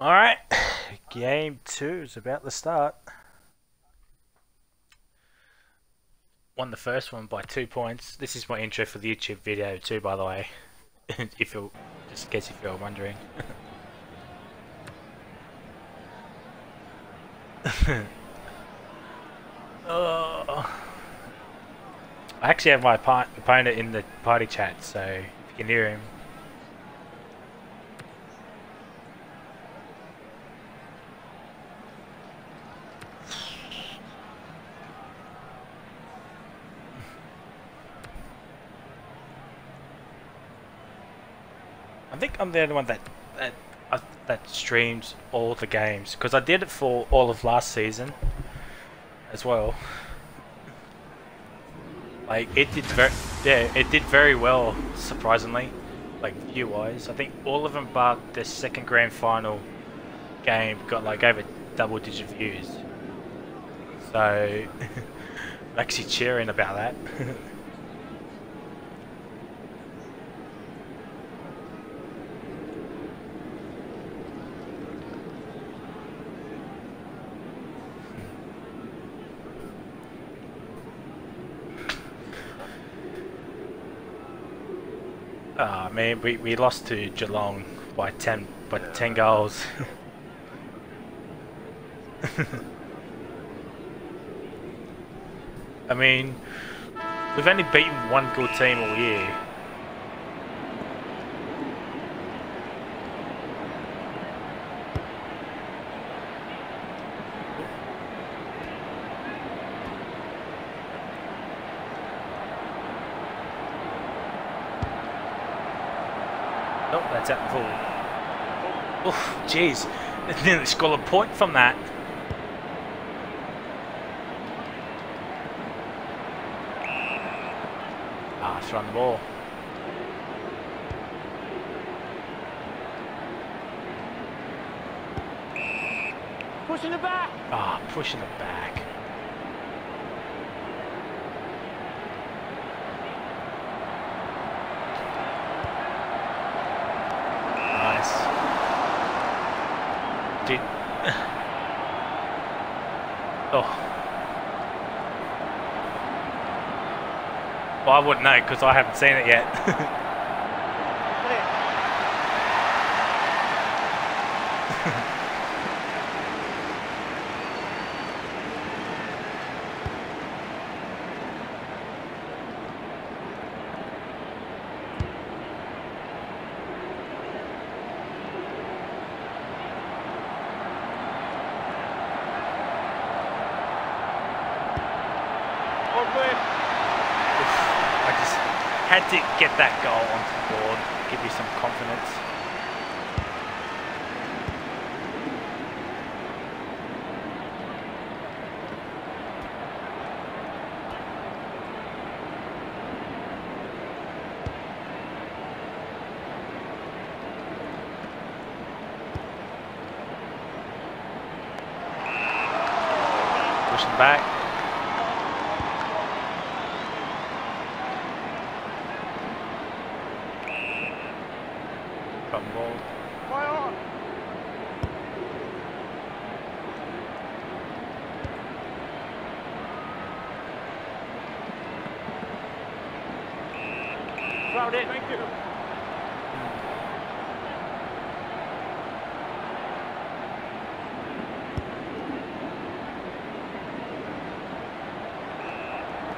Alright, game two is about to start. Won the first one by two points. This is my intro for the YouTube video too, by the way. if you're, just in case if you're wondering. oh. I actually have my opponent in the party chat, so if you can hear him. Think I'm the only one that that uh, that streams all the games because I did it for all of last season as well. Like it did very yeah, it did very well surprisingly, like view wise. I think all of them but the second grand final game got like over double digit views. So I'm actually cheering about that. Ah, oh, man, we, we lost to Geelong by 10, by 10 goals. I mean, we've only beaten one good team all year. Nope, that's out full. Oh, jeez. Nearly score a point from that. Ah, it's run the ball. Pushing it back. Ah, pushing it back. Nice. Did. oh. Well, I wouldn't know because I haven't seen it yet. All clear. I just had to get that goal onto the board, give you some confidence. Pushing back. Fumble. Fire on. Crowd in. Thank you.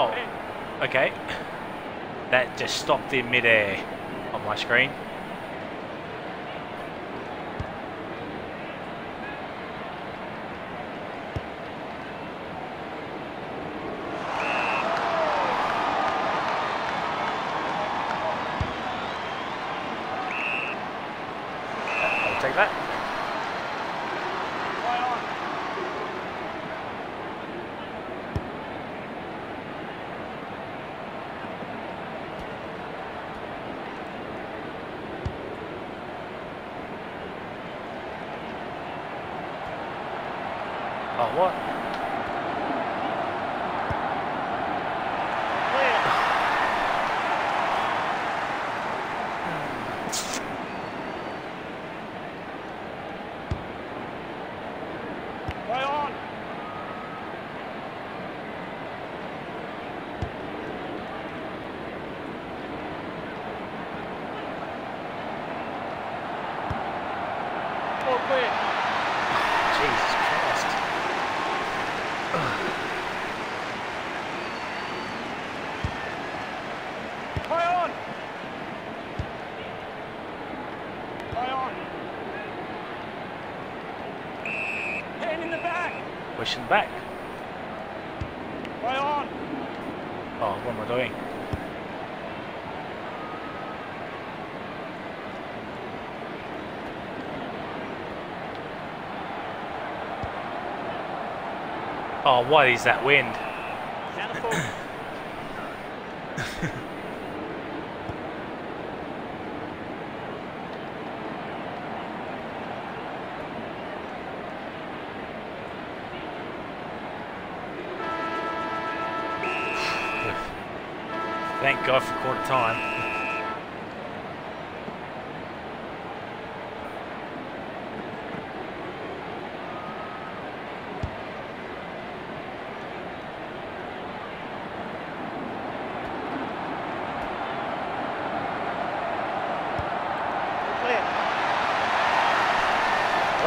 Oh, okay. That just stopped in midair on my screen. Oh, what? Clear. on. Hand in the back. Pushing back. Fire on. Oh, what am I doing? Oh, what is that wind? Thank God for quarter time.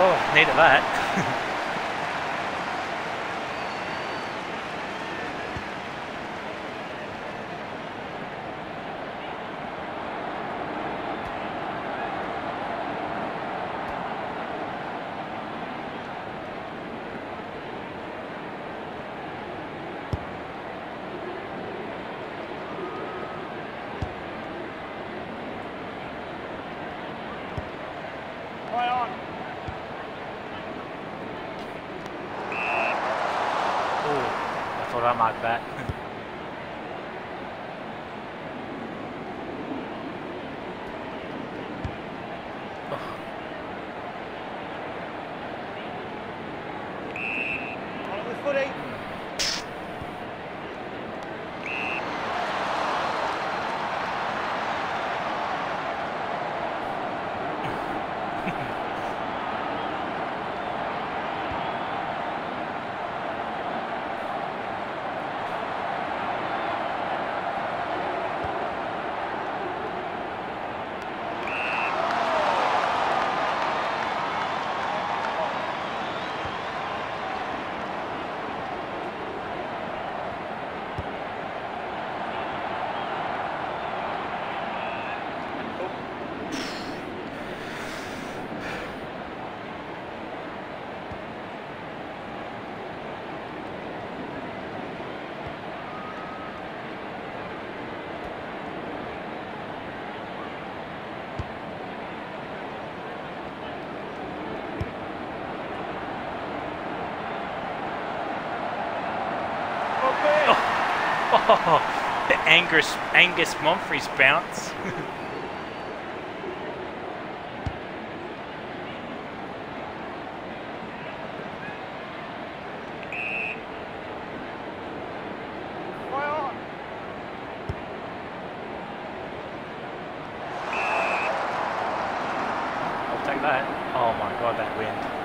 Oh, needed that. Fire on. Oh, I marked that. On with footy. All clear. Oh, the Angus Angus Monfries bounce. Fire on. I'll take that. Oh my god, that wind.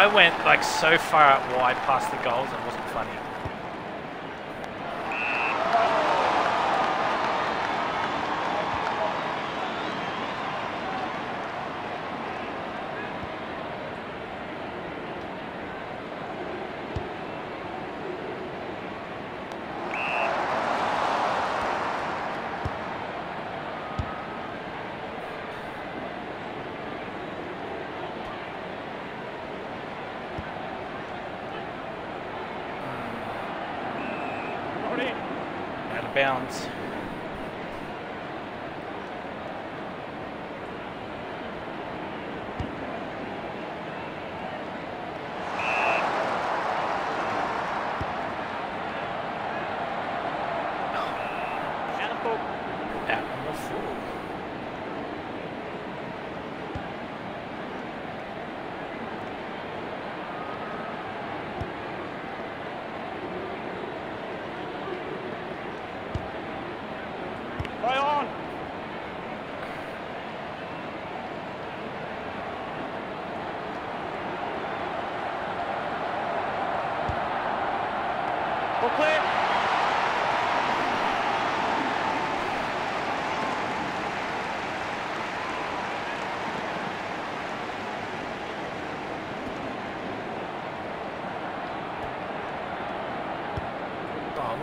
I went like so far out wide past the goals, it wasn't funny. Got it. Out bounds. Center full. Out on the floor. Fire on. All clear.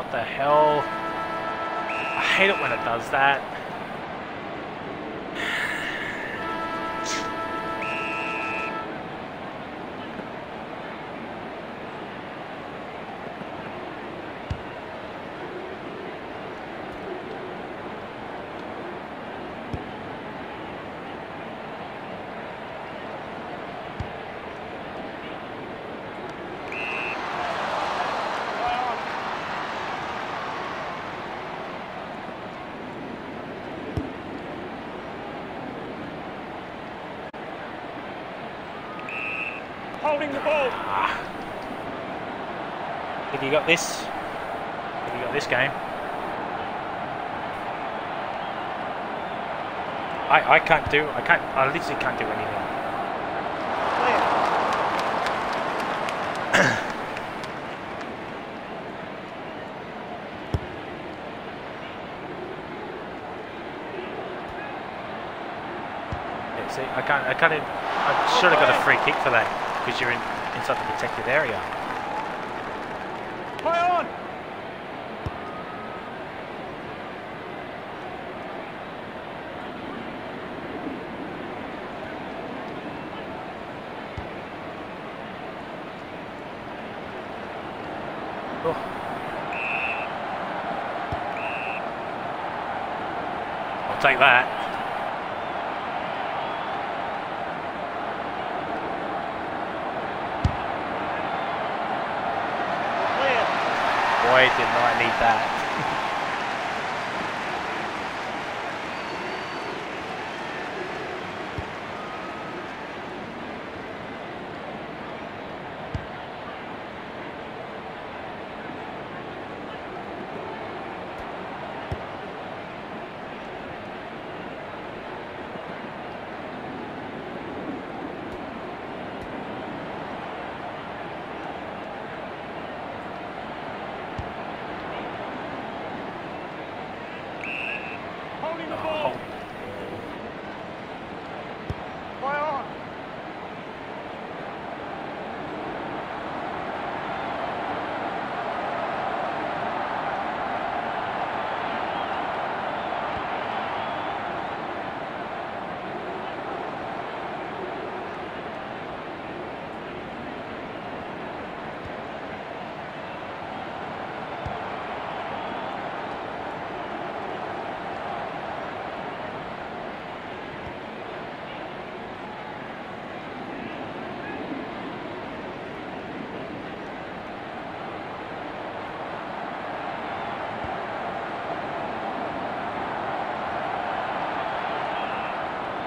What the hell? I hate it when it does that. Play on. Holding the ball. Ah. Have you got this? Have you got this game? I, I can't do, I can't, I literally can't do anything. See, I can't, I can't, even, I should have got a free kick for that because you're in, inside the protected area. Play on. I'll take that. Boy, did not need that. Holding the Oh, ball. Play on.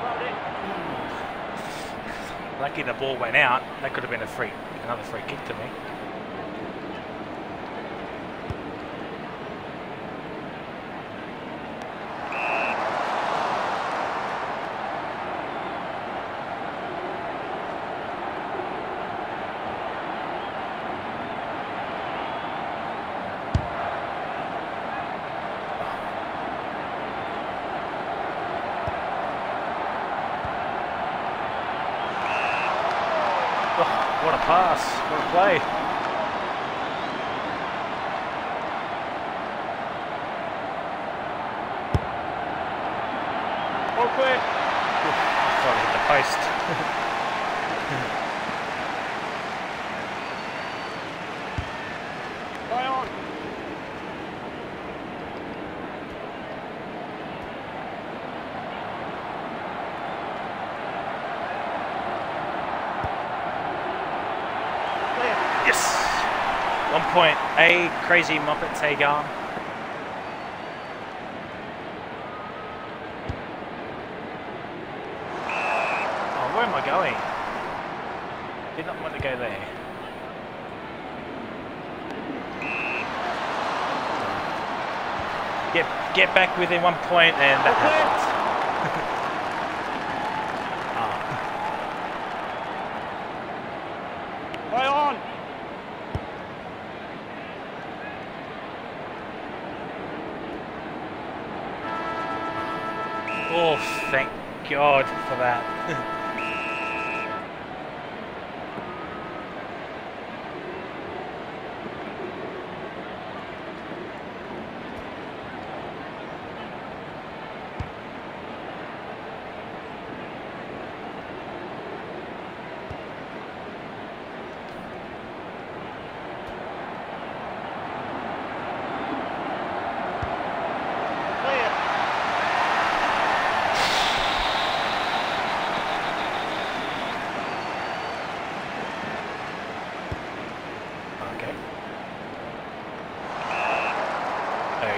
Well in. Lucky the ball went out. That could have been a free, another free kick to me. Oh, what a pass! What play! All clear. I thought it hit the post. Play on. Clear. yes! One point. A crazy Muppet Tagar. Oh, where am I going? Did not want to go there. Get get back within one point and that happens. Ah. Play on. Oh, thank God for that.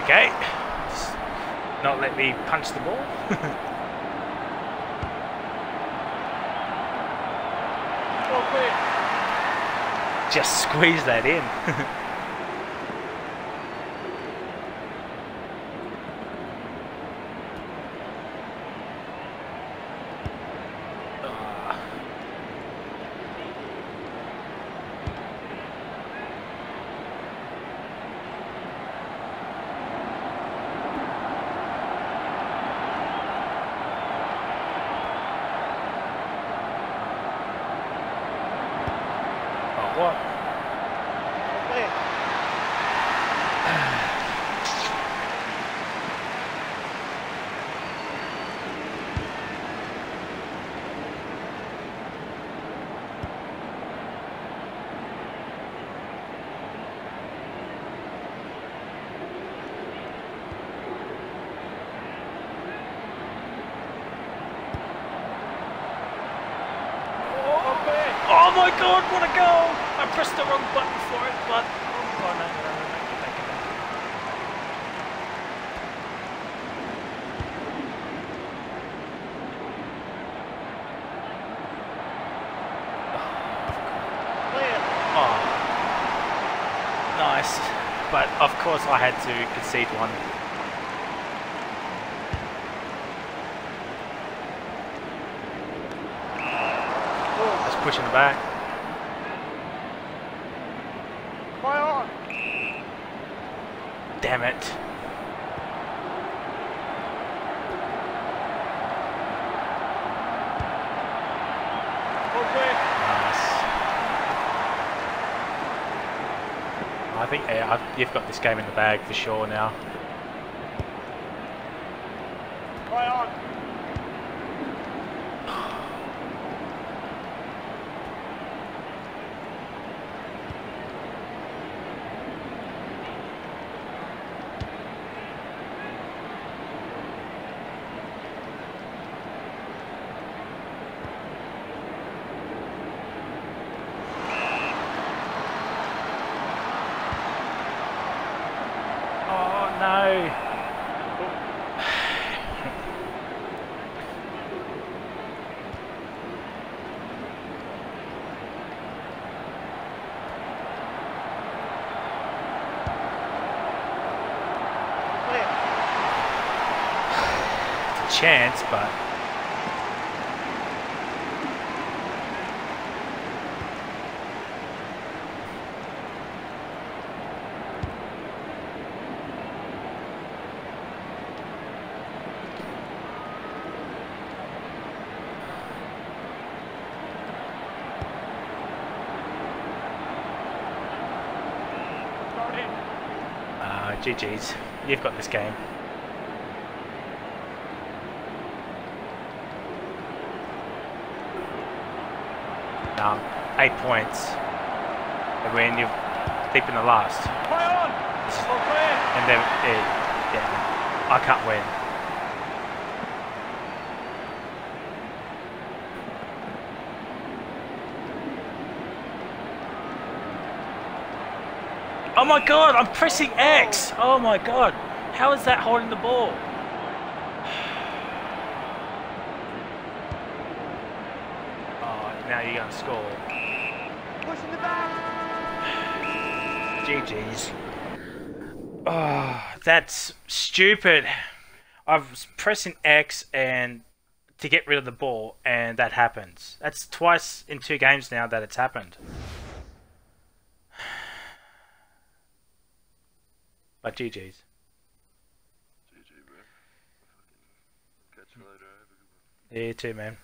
Okay. Just let me punch the ball. Ball. Just squeeze that in. Ah. Oh, what? Ball clear. Ball clear. Oh my god, what a goal! I pressed the wrong button for it, but... Oh, no, no, no, no, get back, get back. Oh. Nice. But of course I had to concede one. Just pushing the back. Fire on. Damn it. Ball clear. Nice. I think yeah, I've, you've got this game in the bag for sure now. Fire on. Oh no. Clear. It's a chance, but uh, GG's. You've got this game. Eight points. And when you're deep in the last. And then, yeah, yeah, I can't win. Oh my god, I'm pressing X! Oh my god, how is that holding the ball? Oh, you're gonna score. Pushing the back. GG's. Oh, ah, that's stupid. I was pressing X and to get rid of the ball, and that happens. That's twice in two games now that it's happened. But GG's. GG, bro. Catch you later. Have a good one. Yeah, you too, man.